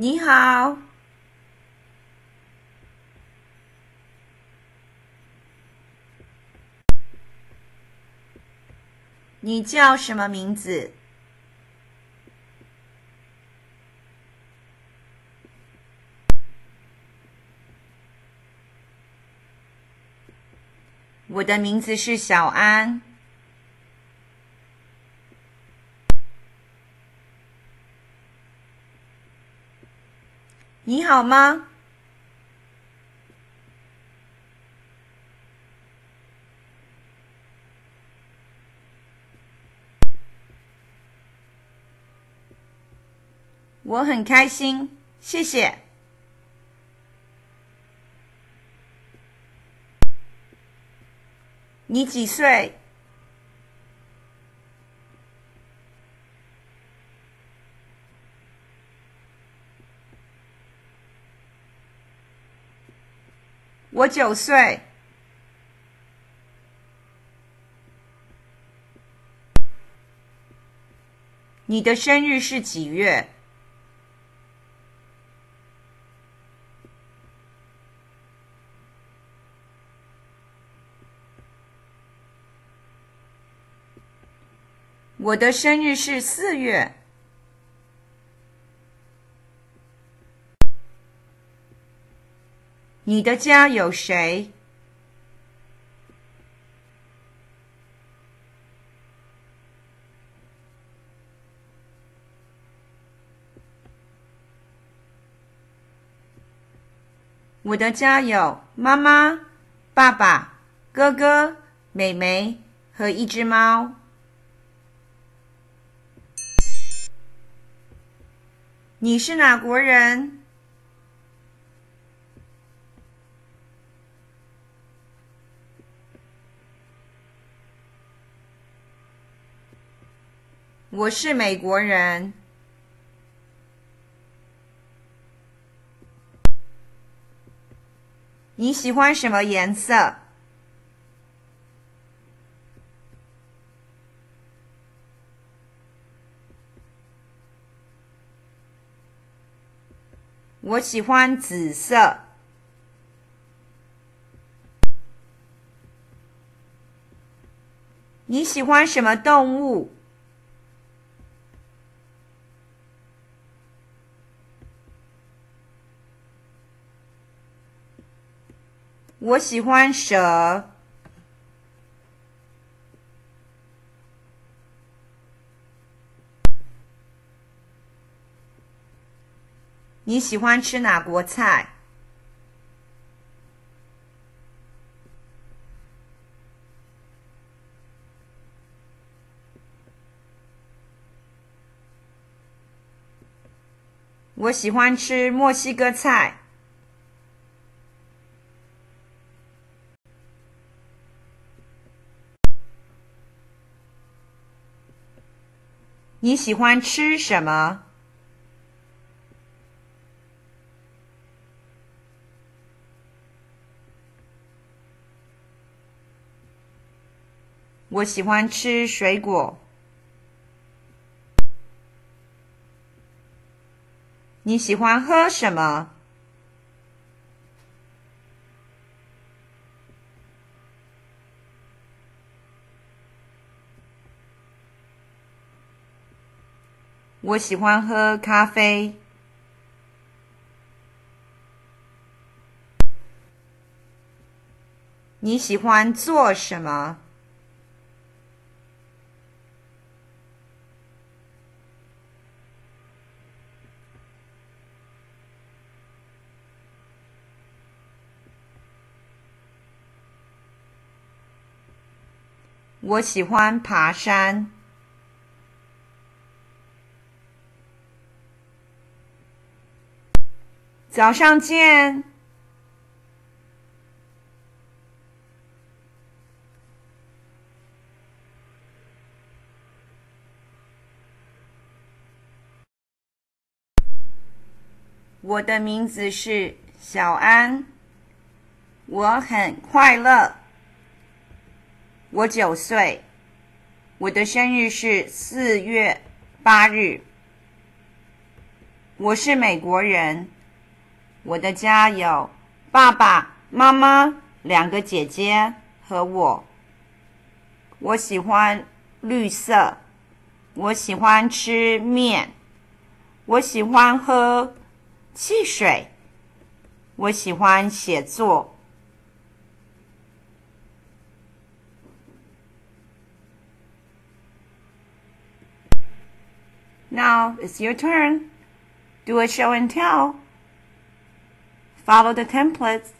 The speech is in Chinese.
你好，你叫什么名字？我的名字是小安。你好吗？我很开心，谢谢。你几岁？我九岁。你的生日是几月？我的生日是四月。你的家有谁？我的家有妈妈、爸爸、哥哥、妹妹和一只猫。你是哪国人？我是美国人。你喜欢什么颜色？我喜欢紫色。你喜欢什么动物？我喜欢蛇。你喜欢吃哪国菜？我喜欢吃墨西哥菜。你喜欢吃什么？我喜欢吃水果。你喜欢喝什么？我喜欢喝咖啡。你喜欢做什么？我喜欢爬山。早上见。我的名字是小安，我很快乐。我九岁，我的生日是四月八日。我是美国人。我的家有爸爸妈妈、两个姐姐和我。我喜欢绿色。我喜欢吃面。我喜欢喝汽水。我喜欢写作。Now it's your turn. Do a show and tell. Follow the templates